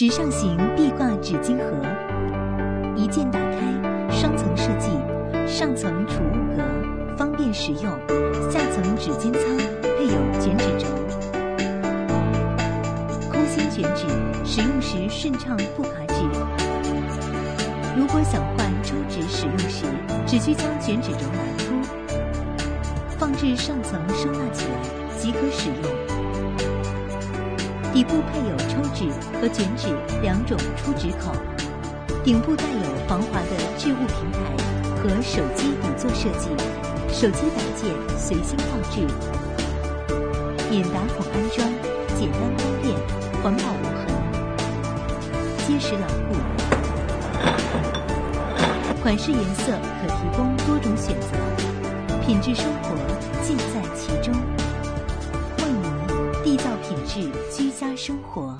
时尚型壁挂纸巾盒，一键打开，双层设计，上层储物格，方便使用；下层纸巾仓配有卷纸轴，空心卷纸，使用时顺畅不卡纸。如果想换抽纸使用时，只需将卷纸轴拿出，放置上层收纳起来即可使用。底部配有抽纸和卷纸两种出纸口，顶部带有防滑的置物平台和手机底座设计，手机摆件随心放置，免打孔安装，简单方便，环保无痕，结实牢固。款式颜色可提供多种选择，品质生活尽在其中。缔造品质，居家生活。